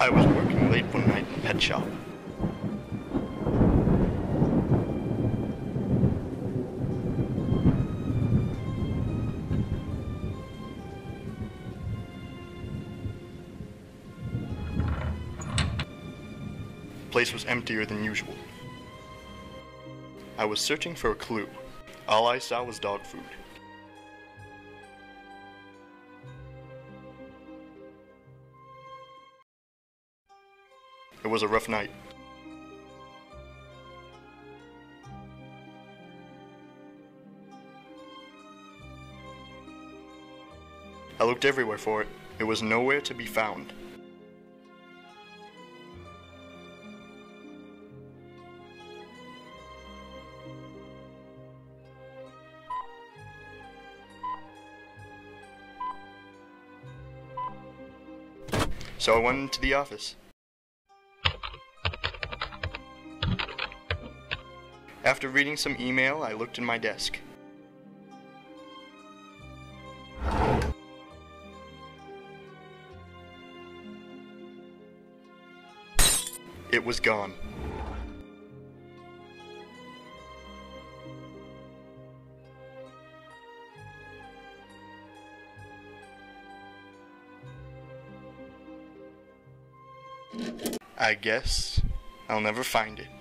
I was working late one night in pet shop. The place was emptier than usual. I was searching for a clue. All I saw was dog food. It was a rough night. I looked everywhere for it. It was nowhere to be found. So I went into the office. After reading some email, I looked in my desk. It was gone. I guess I'll never find it.